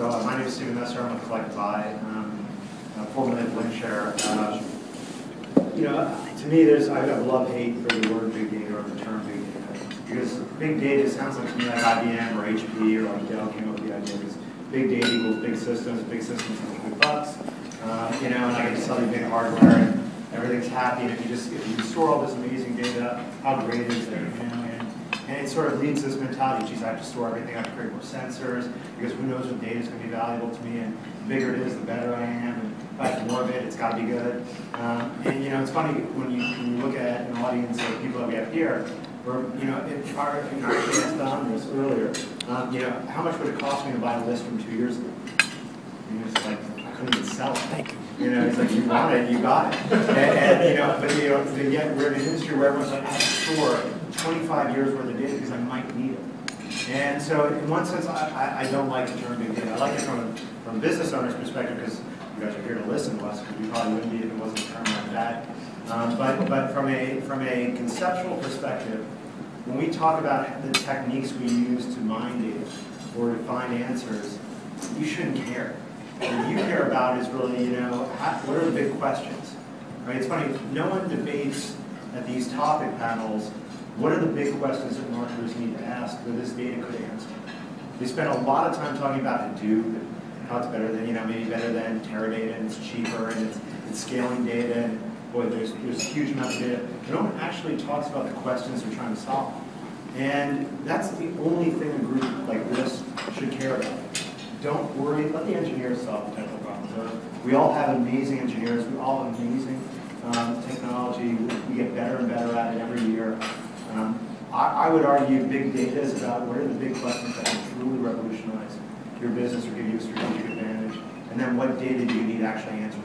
So uh, my name is Stephen Messer, I'm with Collective[i], um, uh, formerly. Uh, You know, to me, there's, I have love-hate for the word big data or the term big data. Because big data sounds like to me like IBM or HP or like Dell came up with the idea. Because big data equals big systems, big systems equals big bucks. Uh, You know, and I can sell you big hardware and everything's happy. And if you just, if you store all this amazing data, how great is it? You know, and it sort of leads to this mentality, geez, I have to store everything, I have to create more sensors, because who knows what data is going to be valuable to me, and the bigger it is, the better I am, and if I have more of it, it's got to be good. Um, And, you know, it's funny, when you, when you look at an audience of people that we have here, or, you know, if I, you asked Don this earlier, um, you know, how much would it cost me to buy a list from two years ago? And was like, I couldn't even sell it. Thank you. You know, he's like, you want it, you got it. And, and, you know, but, you know, yet we're in an industry where everyone's like, I have to store 25 years worth of data because I might need it. And so in one sense, I, I, I don't like the term big data. I like it from, from a business owner's perspective because you guys are here to listen to us, because we probably wouldn't be if it wasn't a term like that. Um, but, but from a, from a conceptual perspective, when we talk about the techniques we use to mine data or to find answers, you shouldn't care. What you care about is really, you know, how, what are the big questions? Right? It's funny, no one debates at these topic panels, what are the big questions that marketers need to ask that this data could answer? We spend a lot of time talking about Hadoop, and how it's better than, you know, maybe better than Teradata, and it's cheaper, and it's, it's scaling data, and boy, there's, there's huge amounts of data. But No one actually talks about the questions they're trying to solve. And that's the only thing a group like this should care about. Don't worry, let the engineers solve the technical problems. We all have amazing engineers, we all have amazing um, technology, we get better and better at it every year. Um, I, I would argue big data is about what are the big questions that can truly revolutionize your business or give you a strategic advantage, and then what data do you need to actually answer